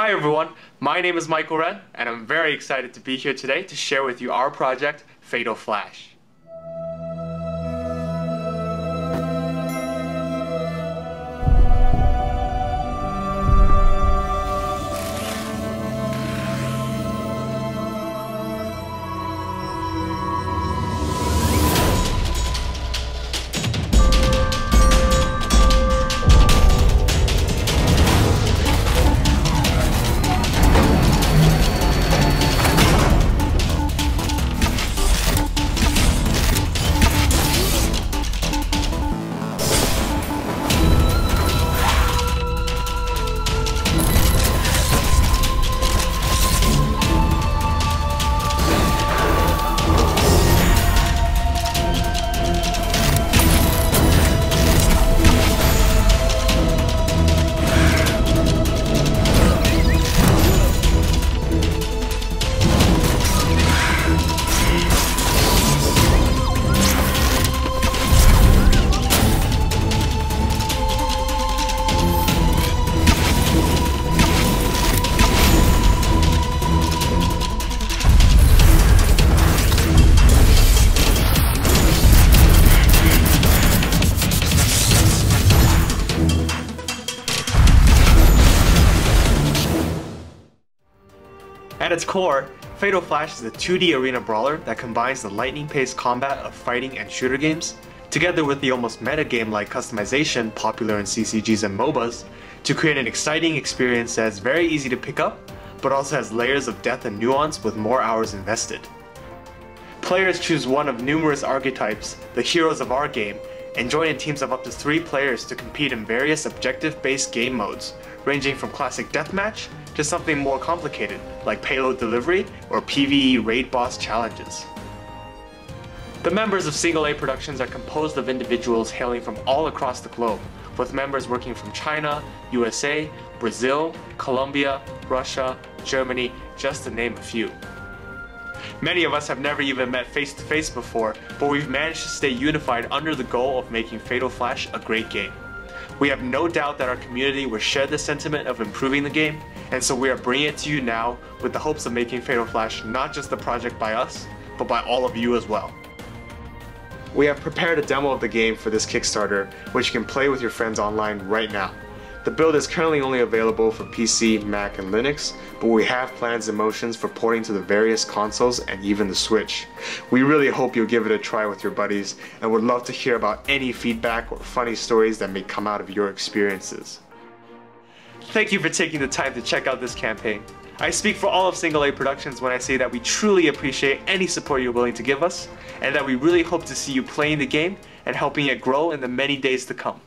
Hi everyone, my name is Michael Ren, and I'm very excited to be here today to share with you our project, Fatal Flash. At its core, Fatal Flash is a 2D arena brawler that combines the lightning-paced combat of fighting and shooter games, together with the almost meta-game-like customization popular in CCGs and MOBAs, to create an exciting experience that is very easy to pick up, but also has layers of depth and nuance with more hours invested. Players choose one of numerous archetypes, the heroes of our game, and join in teams of up to three players to compete in various objective-based game modes, ranging from classic deathmatch to something more complicated, like payload delivery or PvE raid boss challenges. The members of Single A Productions are composed of individuals hailing from all across the globe, with members working from China, USA, Brazil, Colombia, Russia, Germany, just to name a few. Many of us have never even met face to face before, but we've managed to stay unified under the goal of making Fatal Flash a great game. We have no doubt that our community will share the sentiment of improving the game, and so we are bringing it to you now with the hopes of making Fatal Flash not just a project by us, but by all of you as well. We have prepared a demo of the game for this Kickstarter, which you can play with your friends online right now. The build is currently only available for PC, Mac, and Linux, but we have plans and motions for porting to the various consoles and even the Switch. We really hope you'll give it a try with your buddies and would love to hear about any feedback or funny stories that may come out of your experiences. Thank you for taking the time to check out this campaign. I speak for all of Single A Productions when I say that we truly appreciate any support you're willing to give us, and that we really hope to see you playing the game and helping it grow in the many days to come.